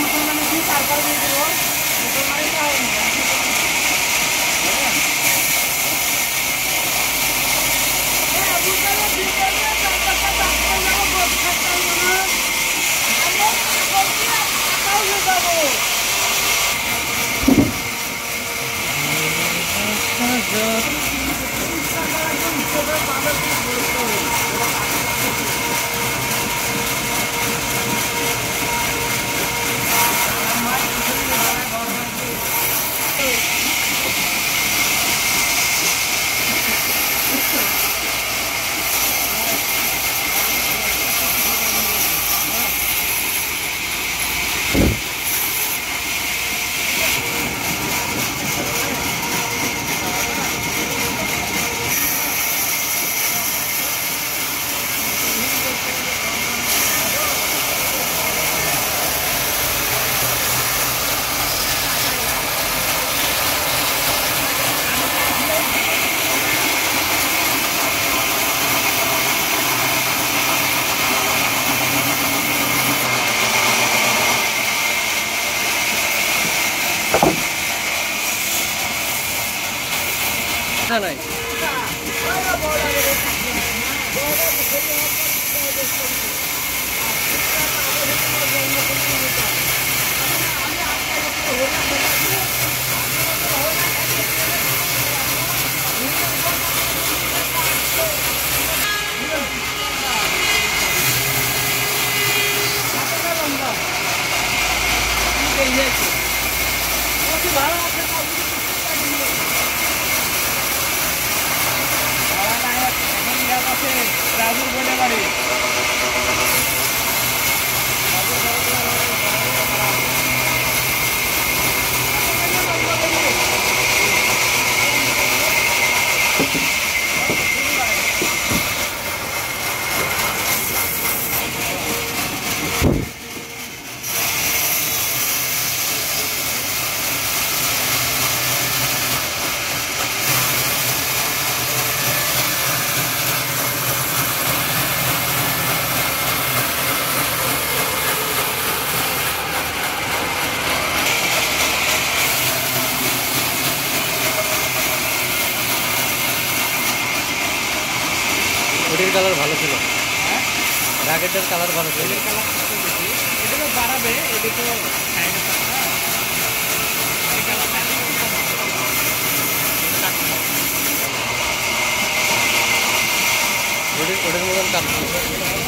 মুসলমানের তারপরে দিয়ে দেবো মুসলমানের Vamos, amor! さない。ওটির কালার ভালো ছিল। রাগেরটার কালার ভালো ছিল। এটা বাড়াবে এদিকে ওটির মতন কালার